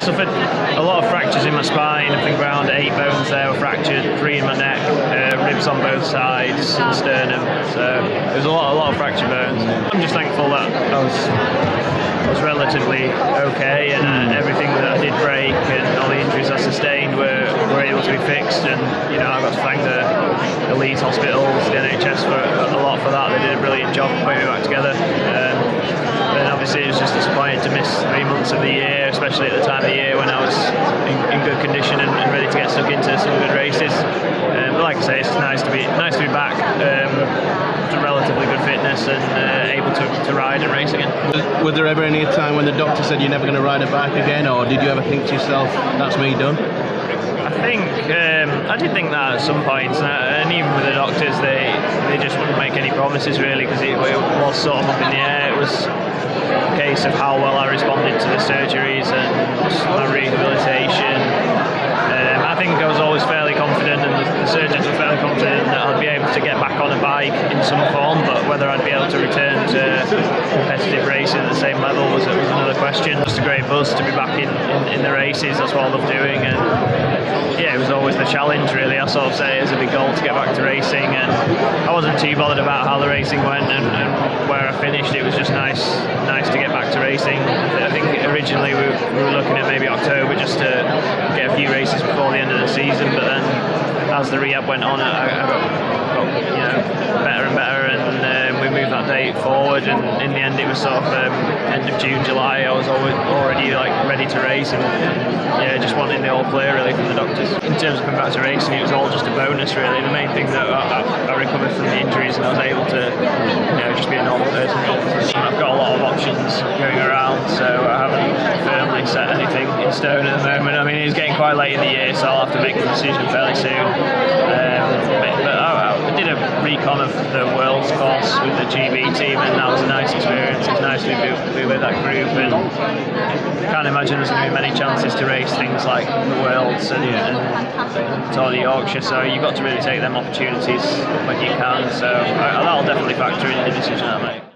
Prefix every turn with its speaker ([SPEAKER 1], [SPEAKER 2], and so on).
[SPEAKER 1] Suffered a lot of fractures in my spine. I think around eight bones there were fractured, three in my neck, uh, ribs on both sides, and sternum. So it was a lot, a lot of fractured bones. I'm just thankful that I was, I was relatively okay, and uh, everything that I did break and all the injuries I sustained were, were able to be fixed. And you know, I've got to thank the, the Leeds hospitals, the NHS for a lot for that. They did a brilliant job putting me back together. Um, and obviously it was just to miss three months of the year, especially at the time of the year when I was in, in good condition and, and, ready to get stuck into some good races. Um, but like I say, it's nice to be nice to be back um, to relatively good fitness and uh, able to, to ride and race again.
[SPEAKER 2] Was, was, there ever any time when the doctor said you're never going to ride a bike again, or did you ever think to yourself, "That's me done"?
[SPEAKER 1] I think um, I did think that at some points, and even with the doctors, they they just wouldn't make any promises really because it, it was sort of up in the air. It was case of how well I responded to the surgeries and my rehabilitation. Um, I think I was always fairly confident, and the, the, surgeons were fairly confident that I'd be able to get back on a bike in some form. But whether I'd be able to return to competitive racing at the same level was, was another question. Just a great buzz to be back in, in, in the races. That's what I love doing, and yeah, it was always the challenge. Really, I sort of say it as a big goal to get back to racing, and I wasn't too bothered about how the racing went and, and where I finished. It was just nice, racing. I think originally we, we were looking at maybe October just to get a few races before the end of the season, but then as the rehab went on, I, got, you know better and better, and um, we moved that date forward. And in the end, it was sort of um, end of June, July. I was always, already like ready to race, and yeah, just wanting the all clear really from the doctors. In terms of coming back to racing, it was all just a bonus really. The main thing that I, I recovered from the injuries, and I was able to you know just be a normal person. I've got a going around, so I haven't firmly set anything in stone at the moment. I mean, it's getting quite late in the year, so I'll have to make a decision fairly soon. Um, but I, I did a recon of the Worlds course with the GB team, and that was a nice experience. It's nice to be, be with that group, and I can't imagine there's going to be many chances to race things like the Worlds and, and Tour de Yorkshire. So you've got to really take them opportunities when you can. So I, that'll definitely factor in the decision I make.